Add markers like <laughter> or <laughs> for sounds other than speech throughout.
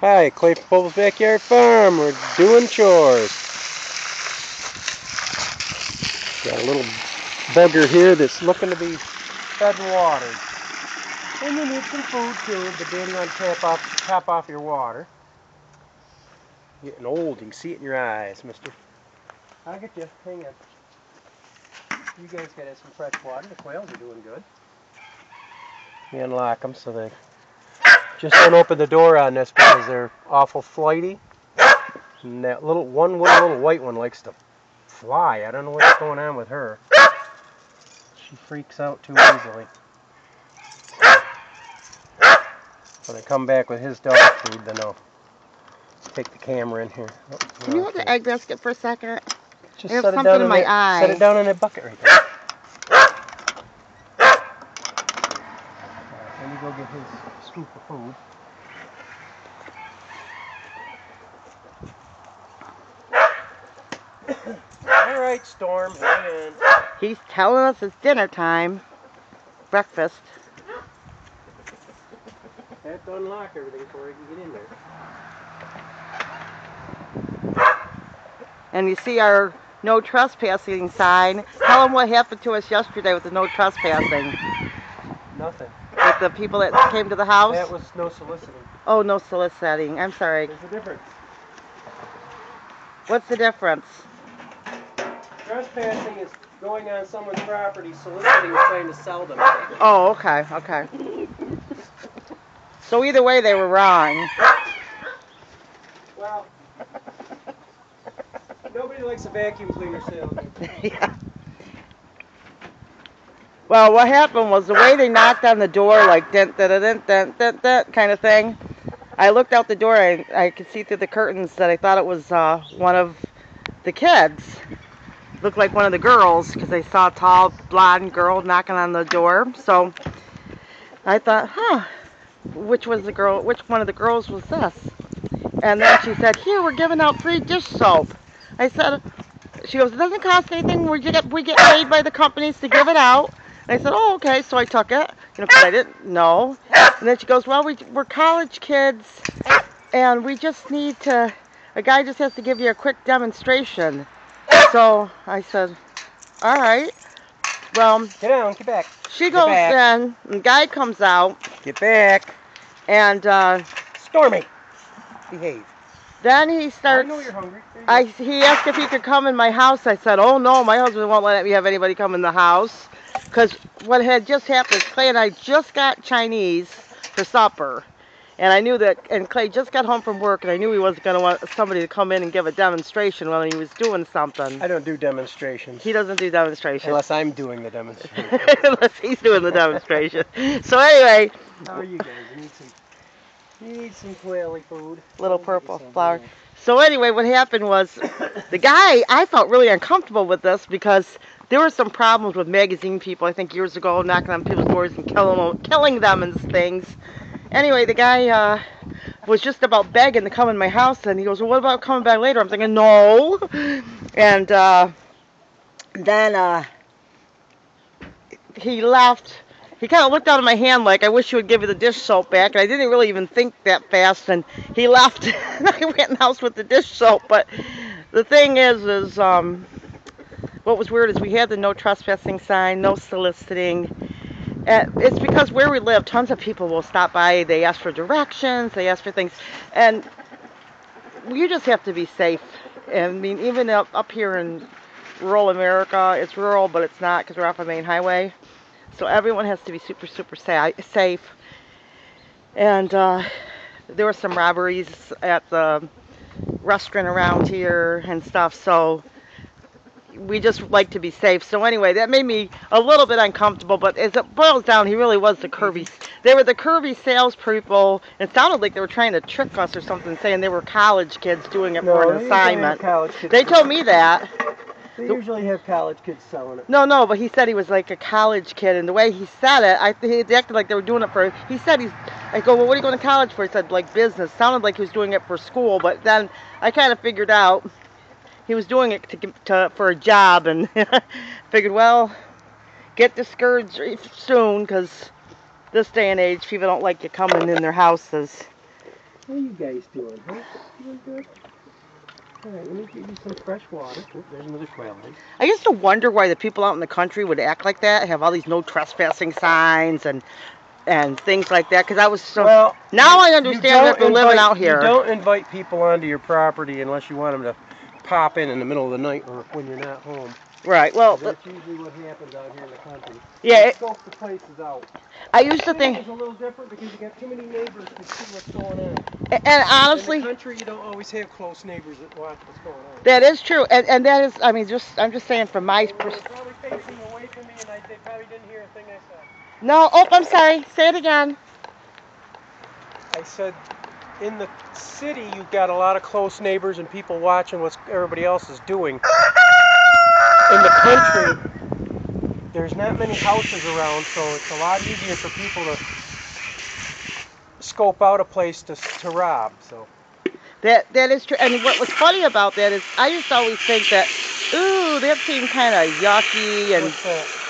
Hi, Clay Pople's Backyard Farm. We're doing chores. Got a little bugger here that's looking to be fed and watered. And you need some food too, but then you want to tap off, top off your water. Getting old, you can see it in your eyes, mister. I'll get you. Hang on. You guys gotta have some fresh water. The quails are doing good. You unlock them so they just don't open the door on this because they're awful flighty. And that little one little, little white one likes to fly. I don't know what's going on with her. She freaks out too easily. When I come back with his dog food, then I'll take the camera in here. Oh, Can you hold the egg basket for a second? Just set it down in my Set it down in that bucket right there. Alright, Let me go get his scoop food. All right, Storm, hang in. He's telling us it's dinner time. Breakfast. I have to unlock everything before I can get in there. And you see our no trespassing sign. Tell them what happened to us yesterday with the no trespassing. Nothing. With the people that came to the house. That was no soliciting. Oh, no soliciting. I'm sorry. There's a difference. What's the difference? Trespassing is going on someone's property, soliciting is trying to sell them. Oh, okay, okay. So either way, they were wrong. Well, nobody likes a vacuum cleaner salesman. <laughs> yeah. Well, what happened was the way they knocked on the door, like dent, dent, dent, dent, dent, dent, kind of thing. I looked out the door and I could see through the curtains that I thought it was uh, one of the kids. Looked like one of the girls because I saw a tall blonde girl knocking on the door. So I thought, huh, which was the girl? Which one of the girls was this? And then she said, here, we're giving out free dish soap. I said, she goes, it doesn't cost anything. We get we get paid by the companies to give it out. And I said, oh, okay. So I took it, you know, 'cause I didn't know. And then she goes, well, we, we're college kids, and we just need to. A guy just has to give you a quick demonstration. So I said, all right. Well, Get down, get back. she Get goes back. in, and the guy comes out, Get back. and uh, Stormy. Behave. then he I starts. know you're hungry. You I he asked if he could come in my house. I said, "Oh no, my husband won't let me have anybody come in the house." Because what had just happened is Clay and I just got Chinese for supper, and I knew that. And Clay just got home from work, and I knew he wasn't going to want somebody to come in and give a demonstration while he was doing something. I don't do demonstrations. He doesn't do demonstrations Unless I'm doing the demonstration. <laughs> unless he's doing the demonstration. So anyway, How are you guys? You need some. You need some quaily food. little purple flower. So anyway, what happened was <coughs> the guy, I felt really uncomfortable with this because there were some problems with magazine people, I think years ago, knocking on people's doors and killing them, killing them and things. Anyway, the guy uh, was just about begging to come in my house, and he goes, well, what about coming back later? I'm thinking, no. And uh, then uh, he left. He kind of looked out of my hand like, I wish you would give me the dish soap back. And I didn't really even think that fast. And he <laughs> left. I went in the house with the dish soap. But the thing is, is um, what was weird is we had the no trespassing sign, no soliciting. It's because where we live, tons of people will stop by. They ask for directions. They ask for things. And you just have to be safe. And, I mean, even up, up here in rural America, it's rural, but it's not because we're off a main highway. So everyone has to be super, super sa- safe. And uh, there were some robberies at the restaurant around here and stuff. So we just like to be safe. So anyway, that made me a little bit uncomfortable. But as it boils down, he really was the curvy. They were the curvy salespeople. It sounded like they were trying to trick us or something, saying they were college kids doing it No, for an assignment. college kids They told me that. They usually have college kids selling it. No, no, but he said he was like a college kid, and the way he said it, I he acted like they were doing it for. He said he's. I go, well, what are you going to college for? He said like business. Sounded like he was doing it for school, but then I kind of figured out he was doing it to, to for a job, and <laughs> figured, well, get discouraged soon, because this day and age, people don't like you coming in their houses. How are you guys doing, huh? Doing good? Alright, let me give you some fresh water. Oh, there's another quail egg. I used to wonder why the people out in the country would act like that, have all these no trespassing signs and and things like that. Because I was so well, now I understand that they're living out here. You don't invite people onto your property unless you want them to pop in in the middle of the night or when you're not home. Right. Well, That's uh, usually what happens out here in the country. yeah. It, Scope the places out. I used to think, It's a little different because you got too many neighbors to see what's going on. and in honestly, the country, you don't always have close neighbors that watch what's going on. that is true. And and that is, I mean, just I'm just saying from my They're pers- probably facing away from me, and I, probably didn't hear a thing I said. No. Oh, I'm sorry. Say it again. I said, in the city, you've got a lot of close neighbors and people watching what everybody else is doing. In the country, there's not many houses around, so it's a lot easier for people to scope out a place to, to rob. So That that is true. And what was funny about that is I used to always think that, ooh, that seemed kind of yucky and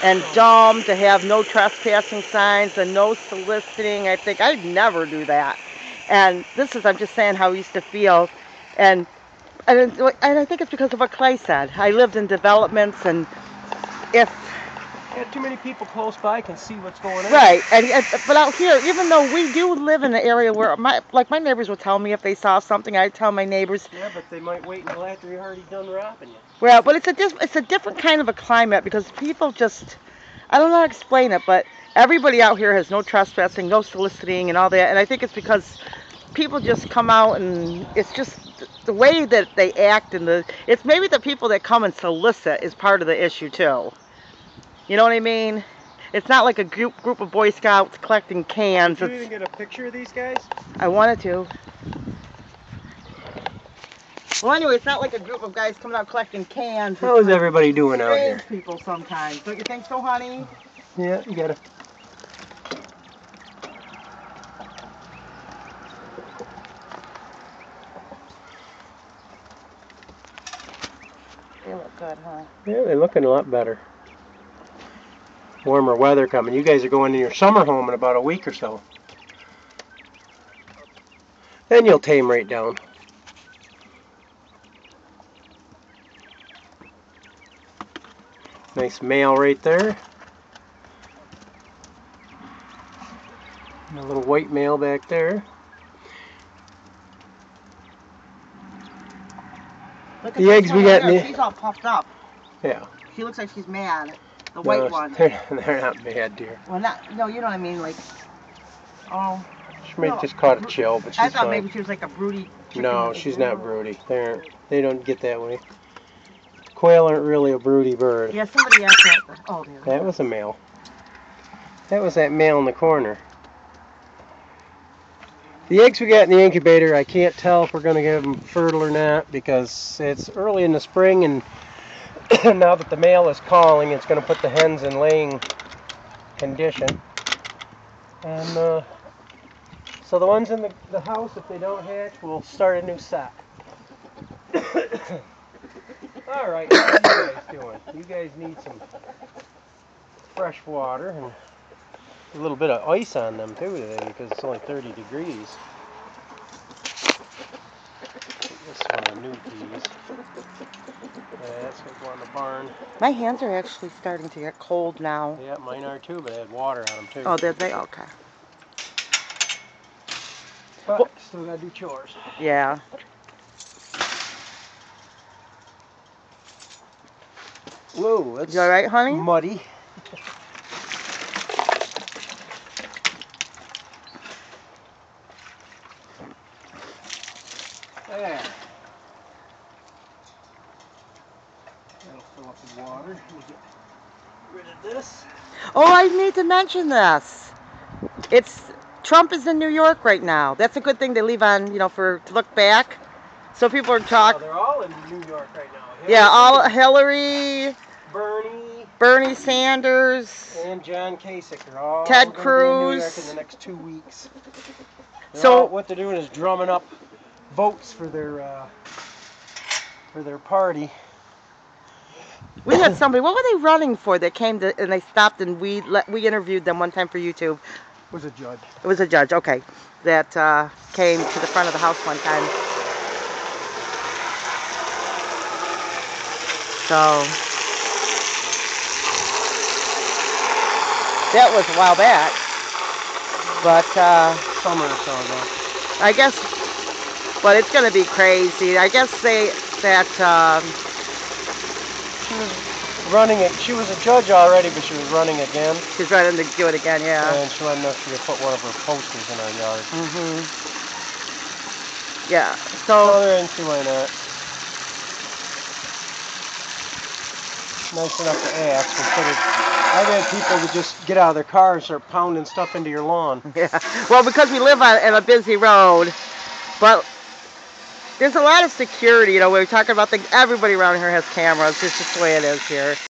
and dumb to have no trespassing signs and no soliciting. I think I'd never do that. And this is, I'm just saying how I used to feel. And, and, and I think it's because of what Clay said. I lived in developments and if, Yeah, too many people close by can see what's going on. right, and, and but out here, even though we do live in an area where my, like my neighbors would tell me if they saw something, I'd tell my neighbors, Yeah, but they might wait until after you're already done robbing you. Well, but it's a dis- it's a different kind of a climate because people just I don't know how to explain it, but everybody out here has no trespassing, no soliciting, and all that. And I think it's because people just come out and it's just the way that they act and the it's maybe the people that come and solicit is part of the issue too. You know what I mean? It's not like a group group of Boy Scouts collecting cans. Did you It's, even get a picture of these guys? I wanted to. Well, anyway, it's not like a group of guys coming out collecting cans. It's How is everybody doing out here? strange people sometimes. Don't you think so, honey? Yeah, you gotta. They look good, huh? Yeah, they're looking a lot better. Warmer weather coming. You guys are going to your summer home in about a week or so. Then you'll tame right down. Nice male right there. And a little white male back there. Look The eggs we got over in there. the- She's all puffed up. Yeah. She looks like she's mad. The white No, one. They're, <laughs> they're not mad, dear. Well, not. No, you know what I mean. Like. Oh, She may No. just caught a chill, but she's I thought fine. maybe she was like a broody. No, she's not broody. They're they don't get that way. Quail aren't really a broody bird. Yeah, somebody asked that. Oh, there. That was a male. That was that male in the corner. The eggs we got in the incubator, I can't tell if we're going to give them fertile or not because it's early in the spring and <coughs> now that the male is calling, it's going to put the hens in laying condition. And uh, so the ones in the, the house, if they don't hatch, we'll start a new set. <coughs> All right, you guys doing? You guys need some fresh water and a little bit of ice on them too today because it's only 30 degrees. This one of new peas. Yeah, that's what go in the barn. My hands are actually starting to get cold now. Yeah, mine are too, but I had water on them too. Oh, did they? Okay. But still gotta do chores. Yeah. Whoa, that's You all right, honey? muddy. There. That'll fill up with water. Let me get rid of this. Oh, I need to mention this. It's Trump is in New York right now. That's a good thing to leave on, you know, for to look back. So people are Oh, talking. they're all in New York right now. Yeah, all Hillary, Hillary, Bernie, Bernie Sanders. and John Kasich are all Ted gonna be in New York Cruz. in the next two weeks. They're So- all- what they're doing is drumming up votes for their uh, for their party. We had <coughs> somebody. What were they running for? That came to and they stopped and we let, we interviewed them one time for YouTube. It Was a judge. It was a judge, okay, that uh, came to the front of the house one time. So that was a while back, but uh, Summer or so ago. I guess, but it's gonna be crazy. I guess they that um, She was running it. She was a judge already, but she was running again. she's running to do it again. Yeah. And she wanted to know if she could put one of her posters in our yard. Mm-hmm. Yeah. So So they're into why not. Nice enough to ask instead of I've had people that just get out of their cars and start pounding stuff into your lawn. <laughs> yeah. Well, because we live on, on a busy road, but there's a lot of security. You know, we we're talking about the everybody around here has cameras. It's just the way it is here.